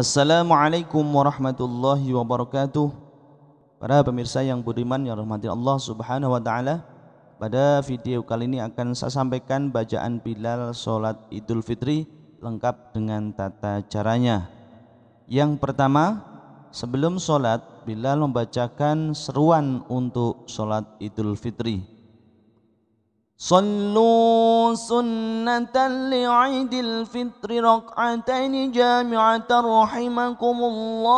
Assalamualaikum warahmatullahi wabarakatuh. Para pemirsa yang budiman yang rahmati Allah Subhanahu wa taala. Pada video kali ini akan saya sampaikan bacaan Bilal salat Idul Fitri lengkap dengan tata caranya. Yang pertama, sebelum salat Bilal membacakan seruan untuk salat Idul Fitri. صلوا سنة لعيد الفطر ركعتين جامعة رحمكم الله.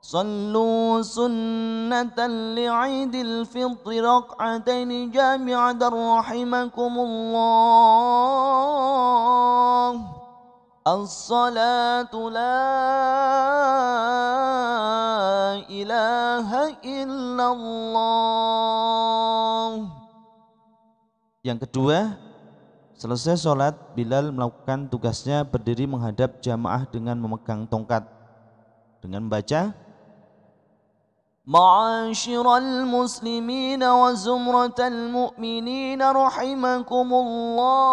صلوا سنة لعيد الفطر ركعتين جامعة رحمكم الله. الصلاة لا إله إلا الله Yang kedua, selesai sholat, Bilal melakukan tugasnya berdiri menghadap jamaah dengan memegang tongkat. Dengan membaca, معاشر المسلمين وزمرة المؤمنين رحمكم الله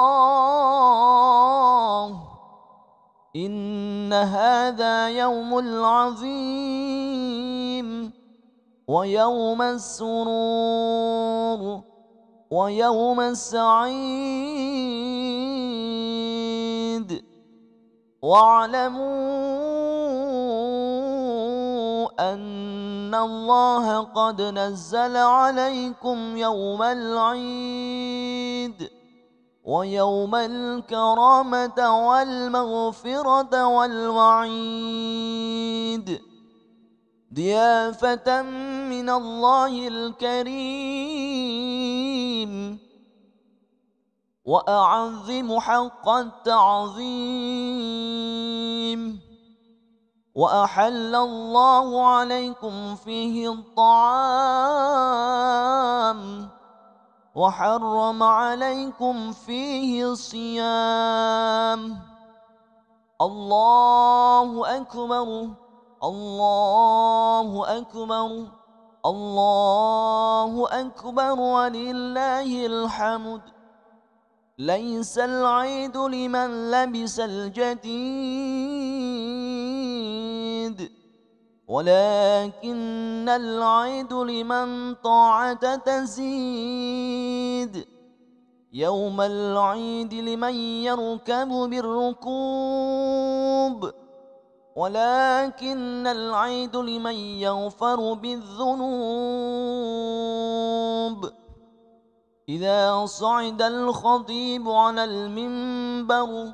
إن هذا يوم العظيم ويوم السرور ويوم السعيد. واعلموا أن الله قد نزل عليكم يوم العيد. ويوم الكرامة والمغفرة والوعيد. ضيافة من الله الكريم. وأعظم حق التعظيم. وأحل الله عليكم فيه الطعام. وحرم عليكم فيه الصيام الله أكبر. الله أكبر. الله أكبر. ولله الحمد. ليس العيد لمن لبس الجديد. ولكن العيد لمن طاعة تزيد. يوم العيد لمن يركب بالركوب. ولكن العيد لمن يغفر بالذنوب. إذا صعد الخطيب على المنبر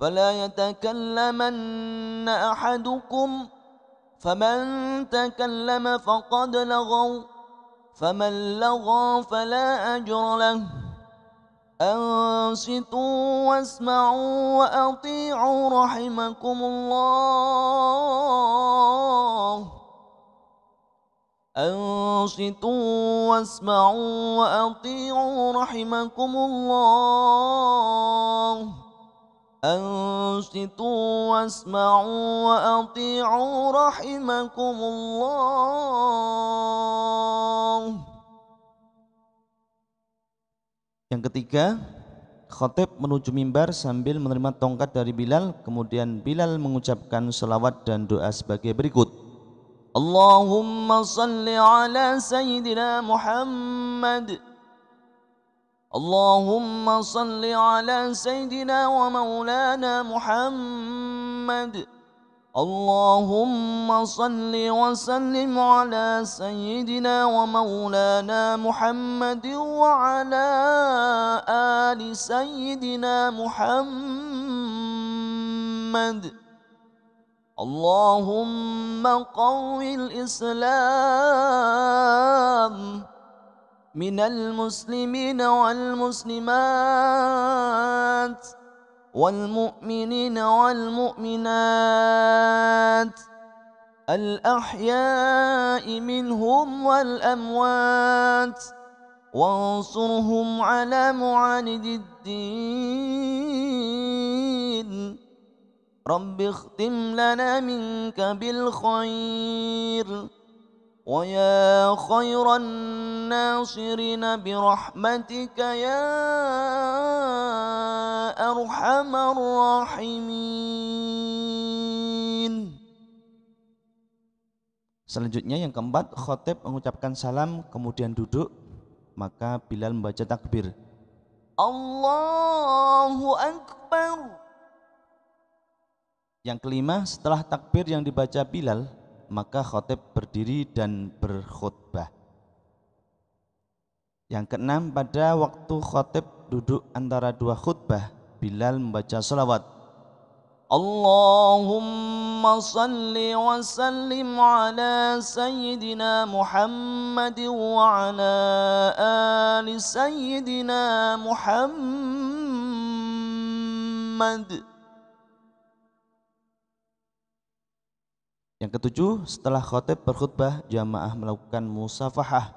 فلا يتكلمن أحدكم. فمن تكلم فقد لغوا فمن لغى فلا أجر له. أنصتوا واسمعوا وأطيعوا رحمكم الله. أنصتوا واسمعوا وأطيعوا رحمكم الله. أنصتوا واسمعوا وأطيعوا رحمكم الله Yang ketiga, khotib menuju mimbar sambil menerima tongkat dari Bilal, kemudian Bilal mengucapkan selawat dan doa sebagai berikut. Allahumma salli ala Sayyidina Muhammad اللهم صل على سيدنا ومولانا محمد. اللهم صل وسلم على سيدنا ومولانا محمد وعلى آل سيدنا محمد. اللهم قوي الإسلام. من المسلمين والمسلمات والمؤمنين والمؤمنات الأحياء منهم والأموات وانصرهم على معاند الدين رب اختم لنا منك بالخير ويا خير الناصرين برحمتك يا أرحم الراحمين Selanjutnya yang keempat, khotib mengucapkan salam kemudian duduk, maka Bilal membaca takbir. Allahu Akbar. Yang kelima, setelah takbir yang dibaca Bilal, maka khotib berdiri dan berkhutbah. Yang keenam, pada waktu khotib duduk antara dua khutbah, Bilal membaca salawat. Allahumma salli wa sallim ala Sayyidina Muhammad wa ala ali Sayyidina Muhammad. Yang ketujuh, setelah khotib berkhutbah, jamaah melakukan musafahah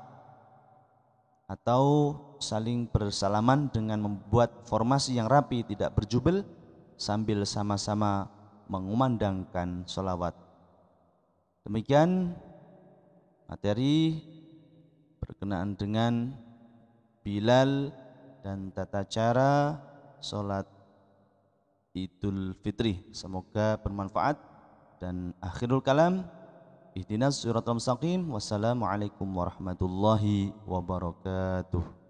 atau saling bersalaman dengan membuat formasi yang rapi tidak berjubel sambil sama-sama mengumandangkan sholawat. Demikian materi berkenaan dengan Bilal dan tata cara sholat Idul Fitri. Semoga bermanfaat dan akhirul kalam Ihdinas siratal mustaqim. Wassalamualaikum warahmatullahi wabarakatuh.